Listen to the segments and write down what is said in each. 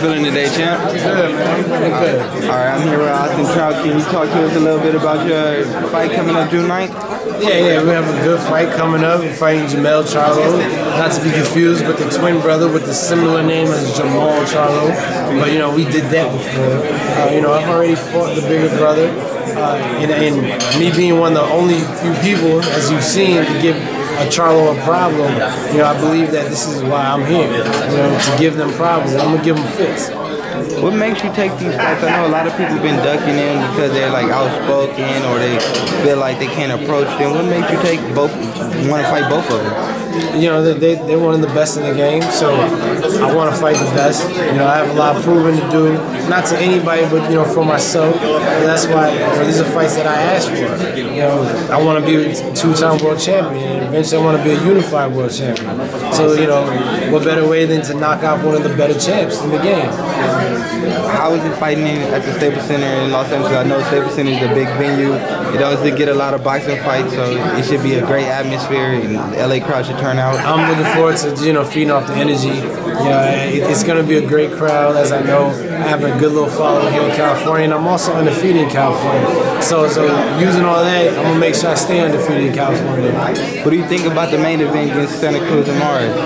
feeling today, champ? Good, man. Feeling good. All right, I'm here with Austin Trout. Can you talk to us a little bit about your fight coming up June 9th? Yeah, yeah, we have a good fight coming up. We're fighting Jermell Charlo. Not to be confused with the twin brother with the similar name as Jermall Charlo. But, you know, we did that before. Uh, you know, I've already fought the bigger brother. Uh, and, and me being one of the only few people, as you've seen, to give a Charlo a problem, you know, I believe that this is why I'm here. You know, to give them problems. I'm to give them fits. What makes you take these fights? I know a lot of people have been ducking in because they're like outspoken or they feel like they can't approach them. What makes you take both, want to fight both of them? you know, they, they're one of the best in the game, so I want to fight the best. You know, I have a lot of proving to do, not to anybody, but, you know, for myself. And that's why you know, these are fights that I asked for. You know, I want to be a two-time world champion, and eventually I want to be a unified world champion. So, you know, what better way than to knock out one of the better champs in the game? How is it fighting at the Staples Center in Los Angeles? I know Staples Center is a big venue. It does get a lot of boxing fights, so it should be a great atmosphere, and the LA crowd should turn out. I'm looking forward to you know feeding off the energy. You know, Uh, it, it's going to be a great crowd, as I know. I have a good little following here in California, and I'm also undefeated in California. So, so using all that, I'm gonna make sure I stay undefeated in California. What do you think about the main event against Santa Cruz Mares?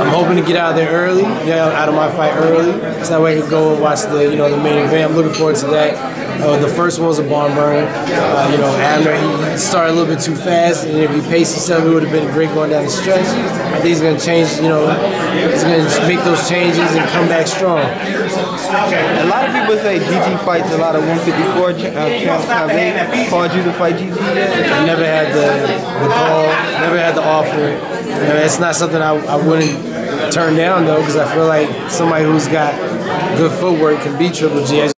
I'm hoping to get out there early, yeah, out of my fight early, so that way I can go and watch the you know the main event. I'm looking forward to that. Uh, the first one was a barn burn. Uh, you know, Abner, he started a little bit too fast, and if he paced himself, it would have been great going down the stretch. I think he's going to change, you know, he's going to make those changes and come back strong. A lot of people say GG fights a lot of 154 ch- uh, champs. Have they called you to fight GG? I never had the, the call, never had the offer. You know, it's not something I, I wouldn't turn down, though, because I feel like somebody who's got good footwork can beat Triple G.